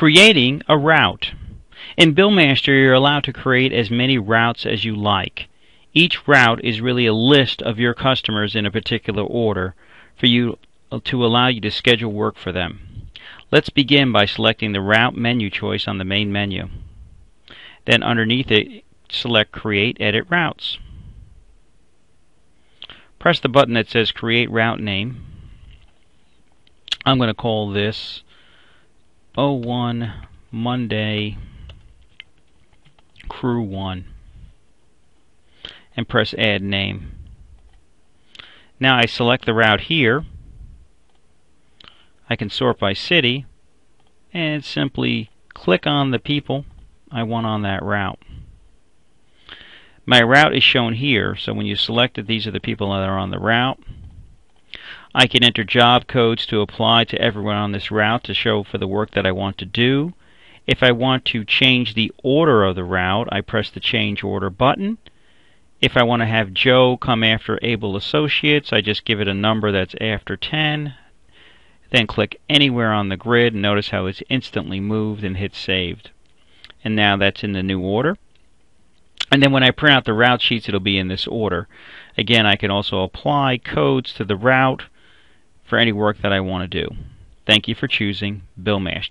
Creating a route. In Billmaster, you're allowed to create as many routes as you like. Each route is really a list of your customers in a particular order for you uh, to allow you to schedule work for them. Let's begin by selecting the route menu choice on the main menu. Then underneath it, select Create Edit Routes. Press the button that says Create Route Name. I'm going to call this 01 Monday Crew 1 and press Add Name. Now I select the route here. I can sort by city and simply click on the people I want on that route. My route is shown here, so when you select it, these are the people that are on the route. I can enter job codes to apply to everyone on this route to show for the work that I want to do. If I want to change the order of the route, I press the Change Order button. If I want to have Joe come after Able Associates, I just give it a number that's after 10. Then click anywhere on the grid. And notice how it's instantly moved and hit Saved. And now that's in the new order. And then when I print out the route sheets, it'll be in this order. Again, I can also apply codes to the route for any work that I want to do. Thank you for choosing Billmaster.